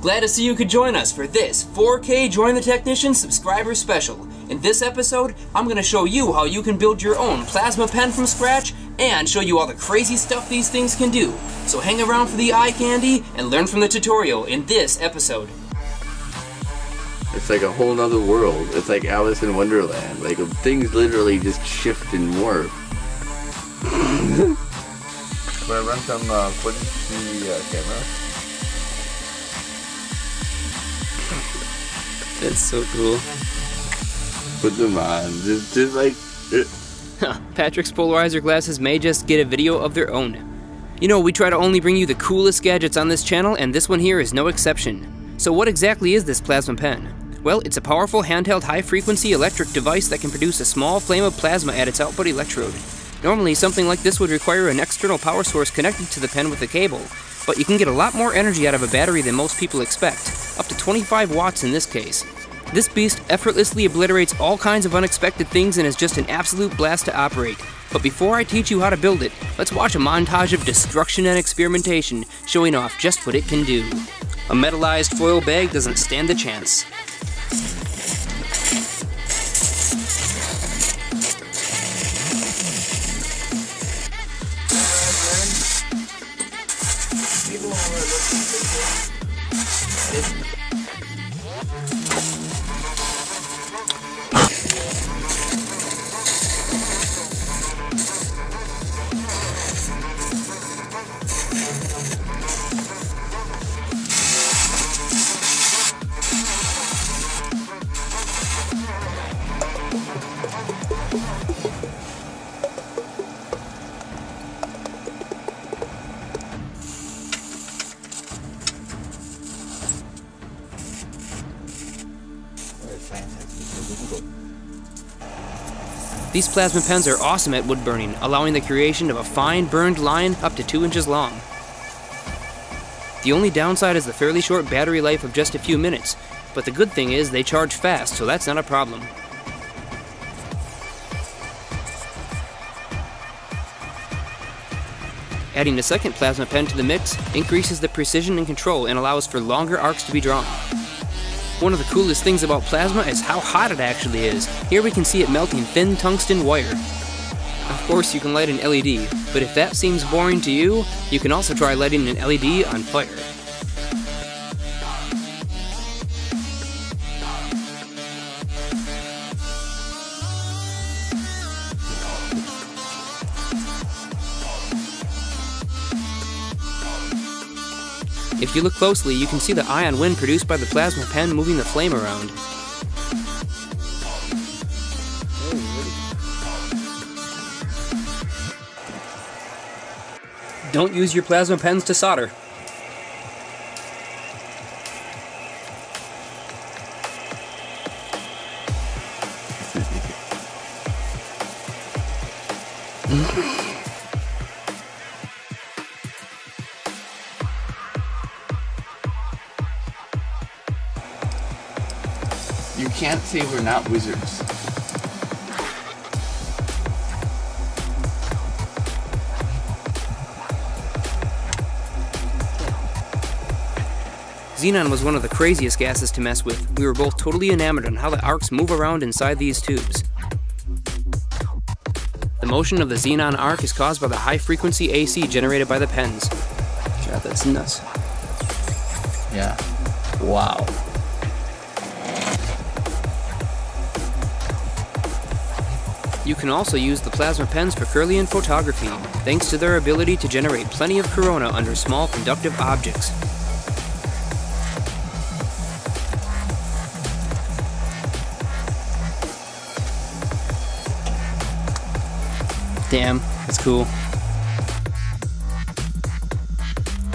Glad to see you could join us for this 4K Join the Technician subscriber special. In this episode, I'm going to show you how you can build your own plasma pen from scratch and show you all the crazy stuff these things can do. So hang around for the eye candy and learn from the tutorial in this episode. It's like a whole nother world. It's like Alice in Wonderland. Like things literally just shift and morph. Wanna run some uh, footage to the uh, camera? That's so cool. Put them on. Just, just like. Uh, huh. Patrick's polarizer glasses may just get a video of their own. You know, we try to only bring you the coolest gadgets on this channel, and this one here is no exception. So what exactly is this plasma pen? Well, it's a powerful handheld high-frequency electric device that can produce a small flame of plasma at its output electrode. Normally, something like this would require an external power source connected to the pen with a cable, but you can get a lot more energy out of a battery than most people expect, up to 25 watts in this case. This beast effortlessly obliterates all kinds of unexpected things and is just an absolute blast to operate. But before I teach you how to build it, let's watch a montage of destruction and experimentation showing off just what it can do. A metallized foil bag doesn't stand a chance. These plasma pens are awesome at wood burning, allowing the creation of a fine burned line up to 2 inches long. The only downside is the fairly short battery life of just a few minutes, but the good thing is they charge fast, so that's not a problem. Adding a second plasma pen to the mix increases the precision and control and allows for longer arcs to be drawn. One of the coolest things about plasma is how hot it actually is. Here we can see it melting thin tungsten wire. Of course you can light an LED, but if that seems boring to you, you can also try lighting an LED on fire. You look closely, you can see the ion wind produced by the plasma pen moving the flame around. Don't use your plasma pens to solder. Say we're not wizards. Xenon was one of the craziest gases to mess with. We were both totally enamored on how the arcs move around inside these tubes. The motion of the xenon arc is caused by the high frequency AC generated by the pens. God, that's nuts. Yeah. Wow. You can also use the plasma pens for Kirlian photography, thanks to their ability to generate plenty of corona under small conductive objects. Damn, that's cool.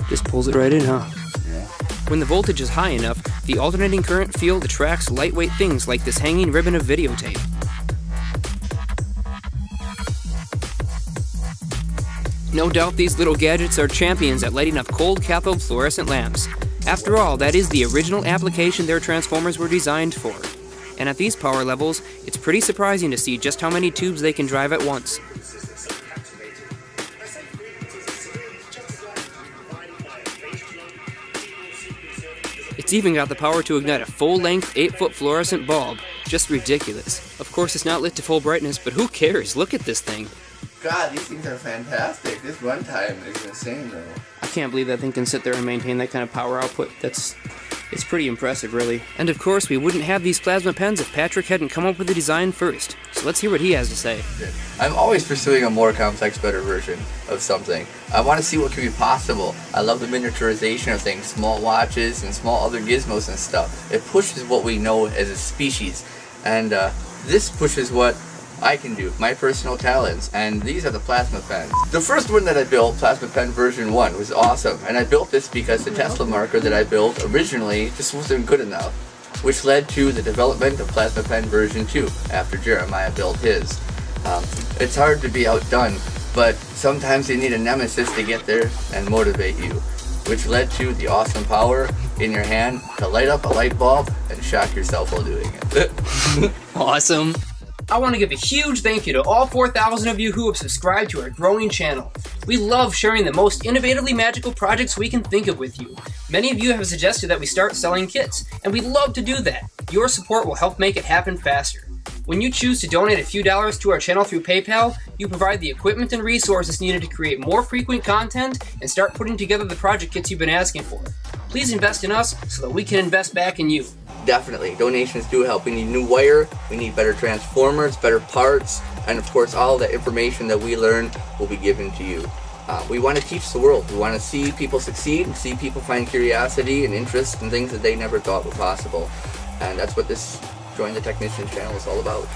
Just pulls it right in, huh? Yeah. When the voltage is high enough, the alternating current field attracts lightweight things like this hanging ribbon of videotape. No doubt these little gadgets are champions at lighting up cold cathode fluorescent lamps. After all, that is the original application their transformers were designed for. And at these power levels, it's pretty surprising to see just how many tubes they can drive at once. It's even got the power to ignite a full-length 8-foot fluorescent bulb. Just ridiculous. Of course, it's not lit to full brightness, but who cares? Look at this thing. God, these things are fantastic. This runtime is insane, though. I can't believe that thing can sit there and maintain that kind of power output. That's it's pretty impressive, really. And of course, we wouldn't have these plasma pens if Patrick hadn't come up with the design first. So let's hear what he has to say. I'm always pursuing a more complex, better version of something. I want to see what can be possible. I love the miniaturization of things, small watches and small other gizmos and stuff. It pushes what we know as a species. And uh, this pushes what I can do, my personal talents, and these are the plasma pens. The first one that I built, Plasma Pen version 1, was awesome, and I built this because the Tesla marker that I built originally just wasn't good enough, which led to the development of Plasma Pen version 2, after Jeremiah built his. Um, it's hard to be outdone, but sometimes you need a nemesis to get there and motivate you, which led to the awesome power in your hand to light up a light bulb and shock yourself while doing it. awesome. I want to give a huge thank you to all 4,000 of you who have subscribed to our growing channel. We love sharing the most innovatively magical projects we can think of with you. Many of you have suggested that we start selling kits, and we'd love to do that. Your support will help make it happen faster. When you choose to donate a few dollars to our channel through PayPal, you provide the equipment and resources needed to create more frequent content and start putting together the project kits you've been asking for. Please invest in us so that we can invest back in you definitely. Donations do help. We need new wire. We need better transformers better parts and of course all the information that we learn will be given to you. Uh, we want to teach the world. We want to see people succeed and see people find curiosity and interest in things that they never thought were possible. And that's what this join the technician channel is all about.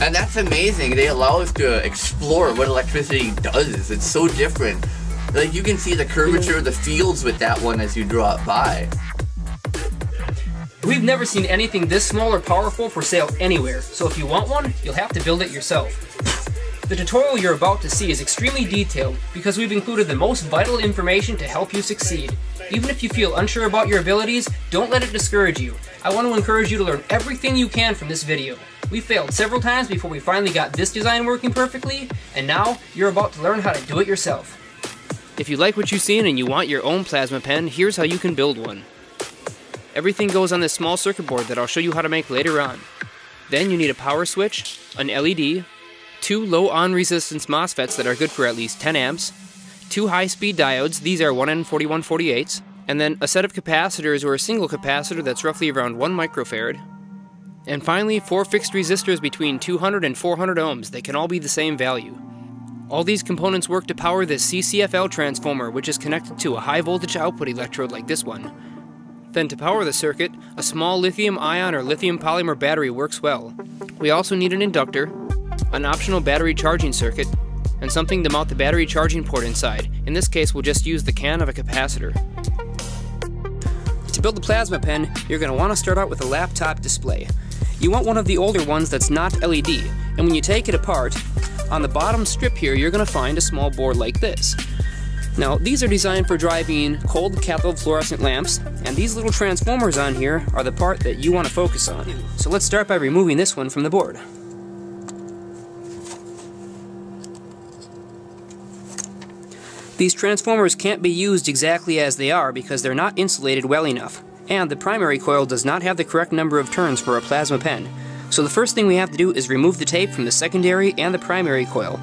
And that's amazing. They allow us to explore what electricity does. It's so different like you can see the curvature of the fields with that one as you draw it by. We've never seen anything this small or powerful for sale anywhere, so if you want one, you'll have to build it yourself. The tutorial you're about to see is extremely detailed because we've included the most vital information to help you succeed. Even if you feel unsure about your abilities, don't let it discourage you. I want to encourage you to learn everything you can from this video. We failed several times before we finally got this design working perfectly, and now you're about to learn how to do it yourself. If you like what you've seen and you want your own plasma pen, here's how you can build one. Everything goes on this small circuit board that I'll show you how to make later on. Then you need a power switch, an LED, two low on resistance MOSFETs that are good for at least 10 amps, two high speed diodes, these are 1N4148s, and then a set of capacitors or a single capacitor that's roughly around 1 microfarad. And finally, four fixed resistors between 200 and 400 ohms, they can all be the same value. All these components work to power this CCFL transformer, which is connected to a high voltage output electrode like this one. Then to power the circuit, a small lithium ion or lithium polymer battery works well. We also need an inductor, an optional battery charging circuit, and something to mount the battery charging port inside. In this case, we'll just use the can of a capacitor. To build the plasma pen, you're going to want to start out with a laptop display. You want one of the older ones that's not LED, and when you take it apart, on the bottom strip here, you're going to find a small board like this. Now, these are designed for driving cold cathode fluorescent lamps, and these little transformers on here are the part that you want to focus on. So let's start by removing this one from the board. These transformers can't be used exactly as they are because they're not insulated well enough, and the primary coil does not have the correct number of turns for a plasma pen, so the first thing we have to do is remove the tape from the secondary and the primary coil.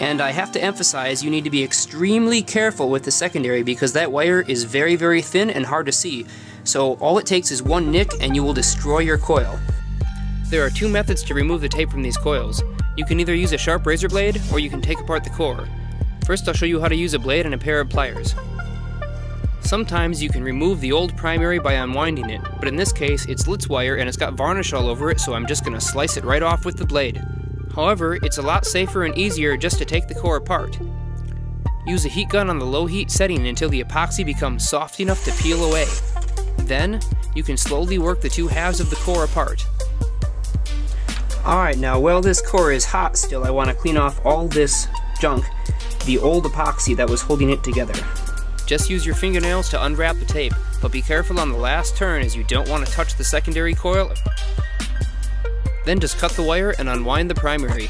And I have to emphasize you need to be extremely careful with the secondary because that wire is very very thin and hard to see. So all it takes is one nick and you will destroy your coil. There are two methods to remove the tape from these coils. You can either use a sharp razor blade or you can take apart the core. First I'll show you how to use a blade and a pair of pliers. Sometimes you can remove the old primary by unwinding it, but in this case it's Litz wire and it's got varnish all over it so I'm just going to slice it right off with the blade. However, it's a lot safer and easier just to take the core apart. Use a heat gun on the low heat setting until the epoxy becomes soft enough to peel away. Then, you can slowly work the two halves of the core apart. Alright, now while this core is hot still, I want to clean off all this junk, the old epoxy that was holding it together. Just use your fingernails to unwrap the tape, but be careful on the last turn as you don't want to touch the secondary coil. Then just cut the wire and unwind the primary.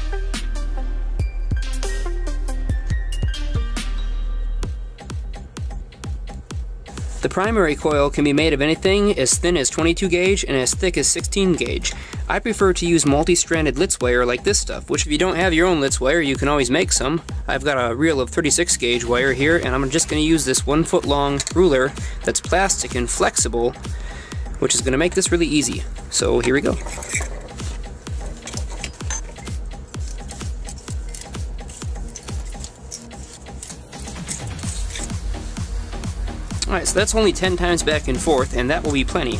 The primary coil can be made of anything as thin as 22 gauge and as thick as 16 gauge. I prefer to use multi-stranded Litz wire like this stuff, which if you don't have your own Litz wire, you can always make some. I've got a reel of 36 gauge wire here, and I'm just going to use this one foot long ruler that's plastic and flexible, which is going to make this really easy. So here we go. Alright, so that's only 10 times back and forth, and that will be plenty.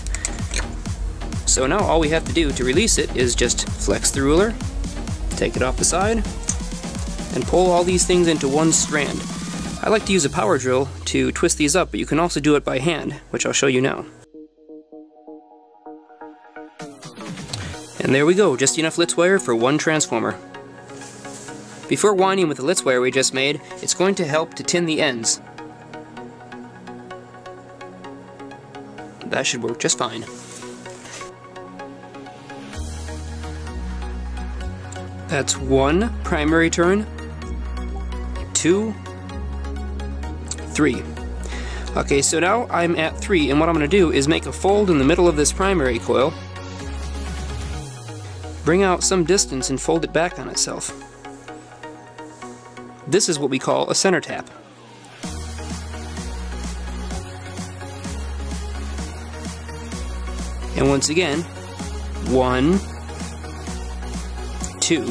So now all we have to do to release it is just flex the ruler, take it off the side, and pull all these things into one strand. I like to use a power drill to twist these up, but you can also do it by hand, which I'll show you now. And there we go, just enough Litz wire for one transformer. Before winding with the Litz wire we just made, it's going to help to tin the ends, That should work just fine. That's one primary turn, two, three. Okay, so now I'm at three, and what I'm going to do is make a fold in the middle of this primary coil, bring out some distance and fold it back on itself. This is what we call a center tap. And once again, one, two,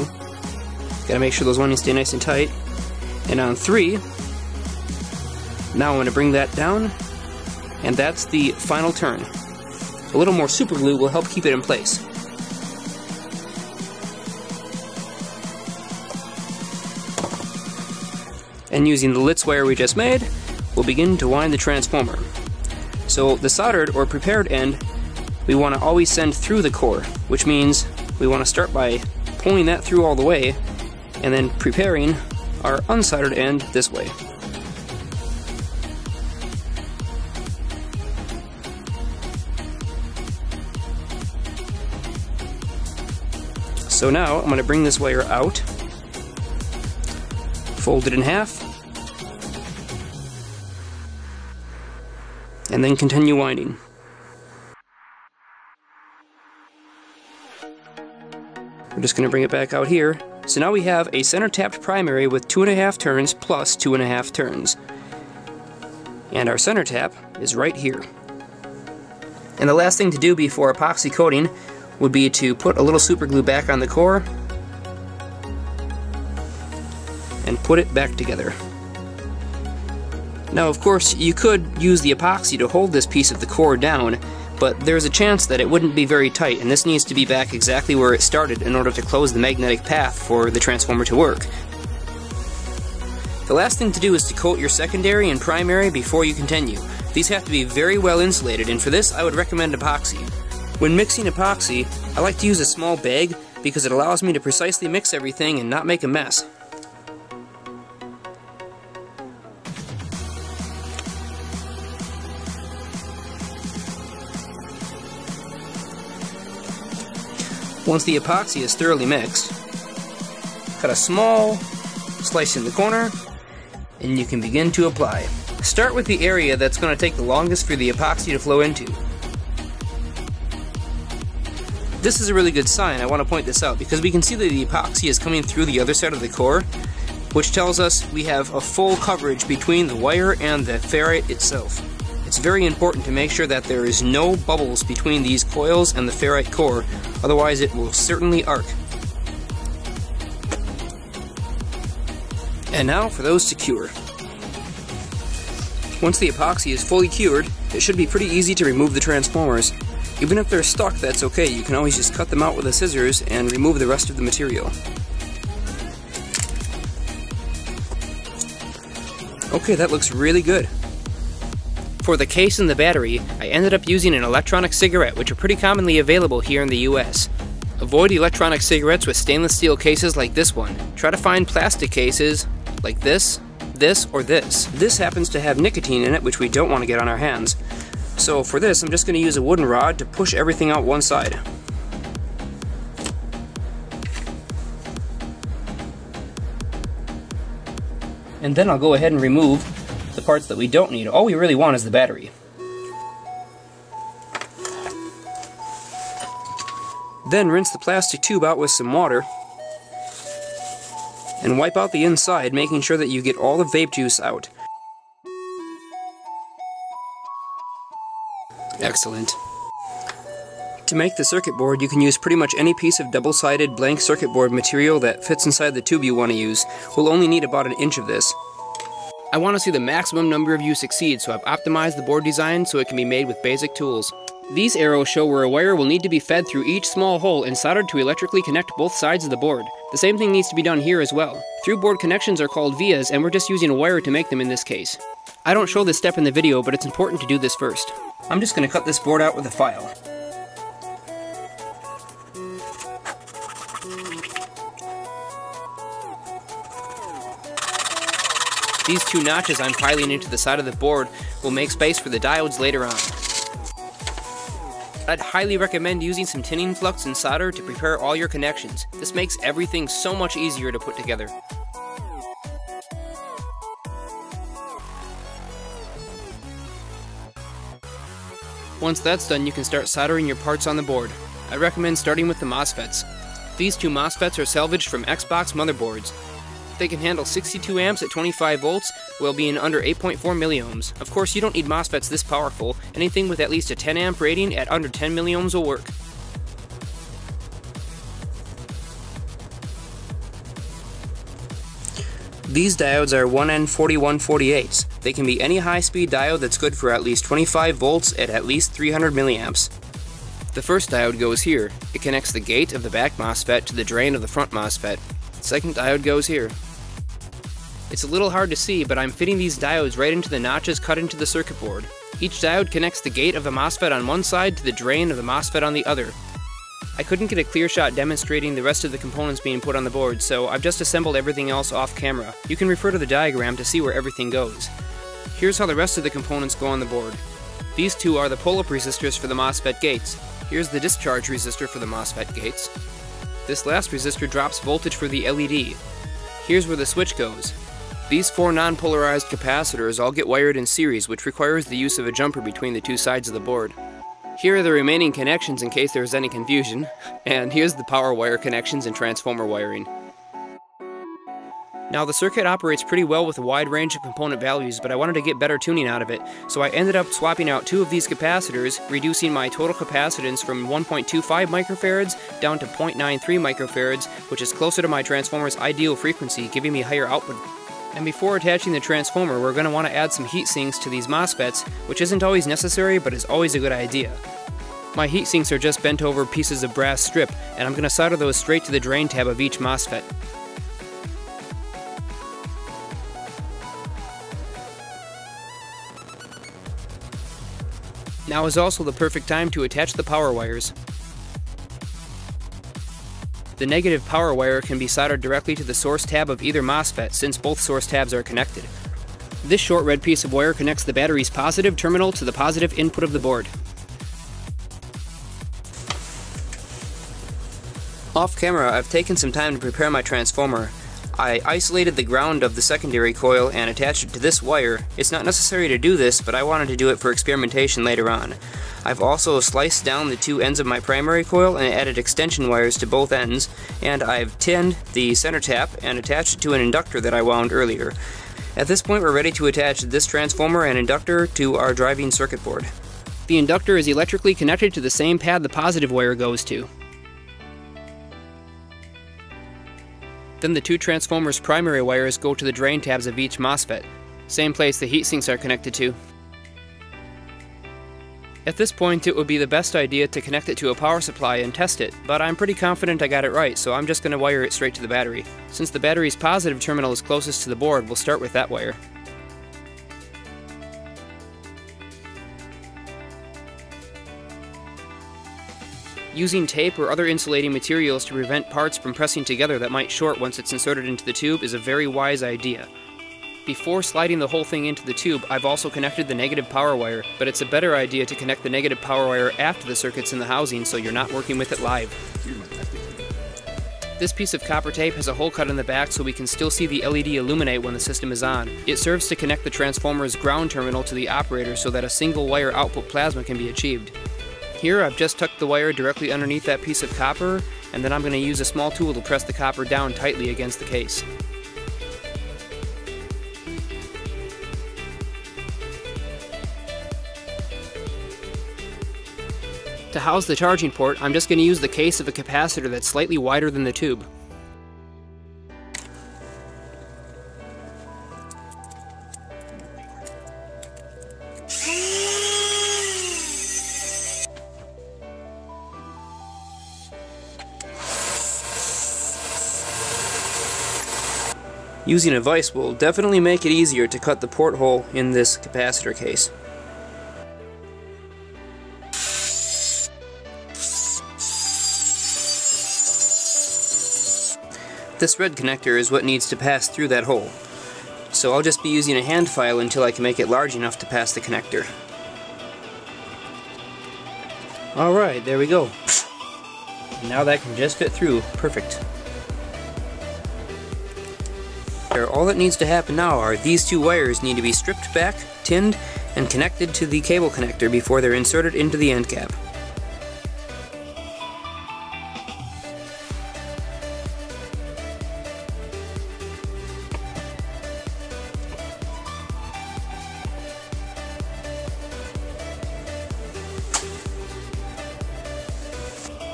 gotta make sure those windings stay nice and tight. And on three, now I'm to bring that down, and that's the final turn. A little more super glue will help keep it in place. And using the Litz wire we just made, we'll begin to wind the transformer. So the soldered or prepared end we want to always send through the core, which means we want to start by pulling that through all the way and then preparing our unsoldered end this way. So now I'm going to bring this wire out, fold it in half, and then continue winding. We're just going to bring it back out here. So now we have a center tapped primary with two and a half turns plus two and a half turns. And our center tap is right here. And the last thing to do before epoxy coating would be to put a little super glue back on the core and put it back together. Now of course you could use the epoxy to hold this piece of the core down but there's a chance that it wouldn't be very tight, and this needs to be back exactly where it started in order to close the magnetic path for the transformer to work. The last thing to do is to coat your secondary and primary before you continue. These have to be very well insulated, and for this I would recommend epoxy. When mixing epoxy, I like to use a small bag because it allows me to precisely mix everything and not make a mess. Once the epoxy is thoroughly mixed, cut a small slice in the corner, and you can begin to apply. Start with the area that's going to take the longest for the epoxy to flow into. This is a really good sign, I want to point this out, because we can see that the epoxy is coming through the other side of the core, which tells us we have a full coverage between the wire and the ferrite itself. It's very important to make sure that there is no bubbles between these coils and the ferrite core, otherwise it will certainly arc. And now for those to cure. Once the epoxy is fully cured, it should be pretty easy to remove the transformers. Even if they're stuck, that's okay, you can always just cut them out with the scissors and remove the rest of the material. Okay, that looks really good. For the case and the battery, I ended up using an electronic cigarette, which are pretty commonly available here in the US. Avoid electronic cigarettes with stainless steel cases like this one. Try to find plastic cases like this, this, or this. This happens to have nicotine in it, which we don't want to get on our hands. So for this, I'm just going to use a wooden rod to push everything out one side. And then I'll go ahead and remove the parts that we don't need. All we really want is the battery. Then rinse the plastic tube out with some water and wipe out the inside, making sure that you get all the vape juice out. Excellent. To make the circuit board, you can use pretty much any piece of double-sided blank circuit board material that fits inside the tube you want to use. We'll only need about an inch of this. I want to see the maximum number of you succeed, so I've optimized the board design so it can be made with basic tools. These arrows show where a wire will need to be fed through each small hole and soldered to electrically connect both sides of the board. The same thing needs to be done here as well. Through board connections are called vias, and we're just using a wire to make them in this case. I don't show this step in the video, but it's important to do this first. I'm just going to cut this board out with a file. These two notches I'm filing into the side of the board will make space for the diodes later on. I'd highly recommend using some tinning flux and solder to prepare all your connections. This makes everything so much easier to put together. Once that's done, you can start soldering your parts on the board. I recommend starting with the MOSFETs. These two MOSFETs are salvaged from Xbox motherboards. They can handle 62 amps at 25 volts while being under 8.4 milliohms. Of course, you don't need MOSFETs this powerful. Anything with at least a 10 amp rating at under 10 milliohms will work. These diodes are 1N4148s. They can be any high-speed diode that's good for at least 25 volts at at least 300 milliamps. The first diode goes here. It connects the gate of the back MOSFET to the drain of the front MOSFET. The second diode goes here. It's a little hard to see, but I'm fitting these diodes right into the notches cut into the circuit board. Each diode connects the gate of the MOSFET on one side to the drain of the MOSFET on the other. I couldn't get a clear shot demonstrating the rest of the components being put on the board, so I've just assembled everything else off camera. You can refer to the diagram to see where everything goes. Here's how the rest of the components go on the board. These two are the pull-up resistors for the MOSFET gates. Here's the discharge resistor for the MOSFET gates. This last resistor drops voltage for the LED. Here's where the switch goes. These four non-polarized capacitors all get wired in series, which requires the use of a jumper between the two sides of the board. Here are the remaining connections in case there is any confusion, and here's the power wire connections and transformer wiring. Now the circuit operates pretty well with a wide range of component values, but I wanted to get better tuning out of it, so I ended up swapping out two of these capacitors, reducing my total capacitance from 1.25 microfarads down to 0.93 microfarads, which is closer to my transformer's ideal frequency, giving me higher output. And before attaching the transformer, we're going to want to add some heat sinks to these MOSFETs, which isn't always necessary, but is always a good idea. My heat sinks are just bent over pieces of brass strip, and I'm going to solder those straight to the drain tab of each MOSFET. Now is also the perfect time to attach the power wires. The negative power wire can be soldered directly to the source tab of either MOSFET since both source tabs are connected. This short red piece of wire connects the battery's positive terminal to the positive input of the board. Off camera, I've taken some time to prepare my transformer. I isolated the ground of the secondary coil and attached it to this wire. It's not necessary to do this, but I wanted to do it for experimentation later on. I've also sliced down the two ends of my primary coil and added extension wires to both ends, and I've tinned the center tap and attached it to an inductor that I wound earlier. At this point we're ready to attach this transformer and inductor to our driving circuit board. The inductor is electrically connected to the same pad the positive wire goes to. Then the two transformers' primary wires go to the drain tabs of each MOSFET, same place the heat sinks are connected to. At this point, it would be the best idea to connect it to a power supply and test it, but I'm pretty confident I got it right, so I'm just going to wire it straight to the battery. Since the battery's positive terminal is closest to the board, we'll start with that wire. Using tape or other insulating materials to prevent parts from pressing together that might short once it's inserted into the tube is a very wise idea. Before sliding the whole thing into the tube, I've also connected the negative power wire, but it's a better idea to connect the negative power wire after the circuit's in the housing so you're not working with it live. This piece of copper tape has a hole cut in the back so we can still see the LED illuminate when the system is on. It serves to connect the transformer's ground terminal to the operator so that a single wire output plasma can be achieved. Here I've just tucked the wire directly underneath that piece of copper, and then I'm going to use a small tool to press the copper down tightly against the case. House the charging port, I'm just going to use the case of a capacitor that's slightly wider than the tube. Using a vise will definitely make it easier to cut the porthole in this capacitor case. This red connector is what needs to pass through that hole. So I'll just be using a hand file until I can make it large enough to pass the connector. Alright, there we go. Now that can just fit through. Perfect. All that needs to happen now are these two wires need to be stripped back, tinned, and connected to the cable connector before they're inserted into the end cap.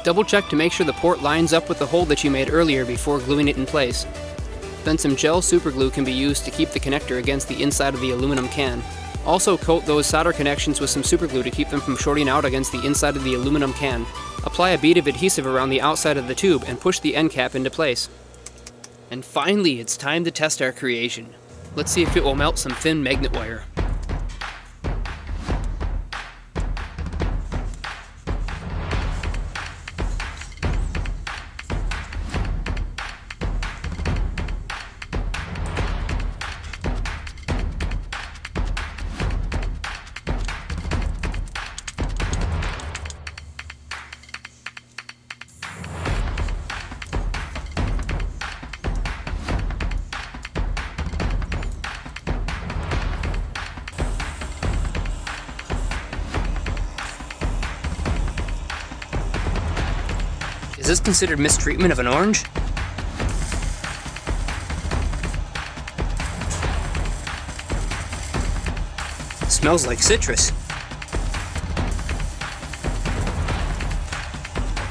Double check to make sure the port lines up with the hole that you made earlier before gluing it in place. Then some gel superglue can be used to keep the connector against the inside of the aluminum can. Also coat those solder connections with some superglue to keep them from shorting out against the inside of the aluminum can. Apply a bead of adhesive around the outside of the tube and push the end cap into place. And finally, it's time to test our creation. Let's see if it will melt some thin magnet wire. This considered mistreatment of an orange? Smells like citrus.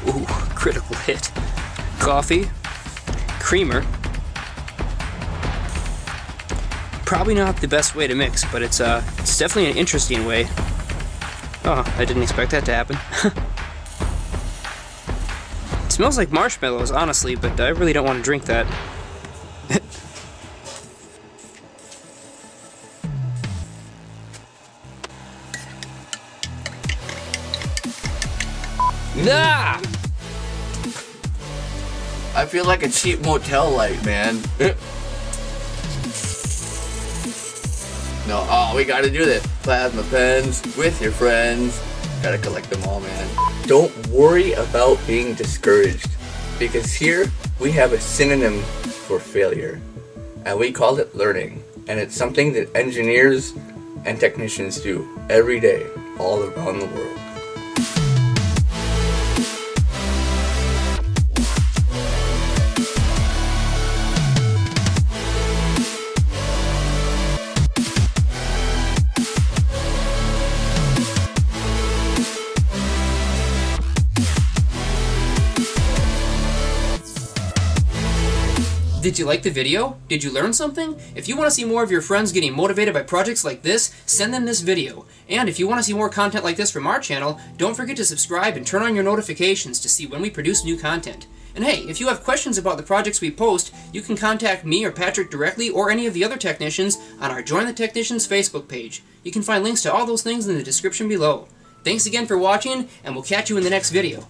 Ooh, critical hit. Coffee, creamer. Probably not the best way to mix, but it's uh, it's definitely an interesting way. Oh, I didn't expect that to happen. smells like marshmallows, honestly, but I really don't want to drink that. nah! I feel like a cheap motel light, man. no, oh, we gotta do this. Plasma pens with your friends. Gotta collect them all, man. Don't worry about being discouraged because here we have a synonym for failure and we call it learning. And it's something that engineers and technicians do every day all around the world. Did you like the video? Did you learn something? If you want to see more of your friends getting motivated by projects like this, send them this video. And if you want to see more content like this from our channel, don't forget to subscribe and turn on your notifications to see when we produce new content. And hey, if you have questions about the projects we post, you can contact me or Patrick directly or any of the other technicians on our Join the Technicians Facebook page. You can find links to all those things in the description below. Thanks again for watching, and we'll catch you in the next video.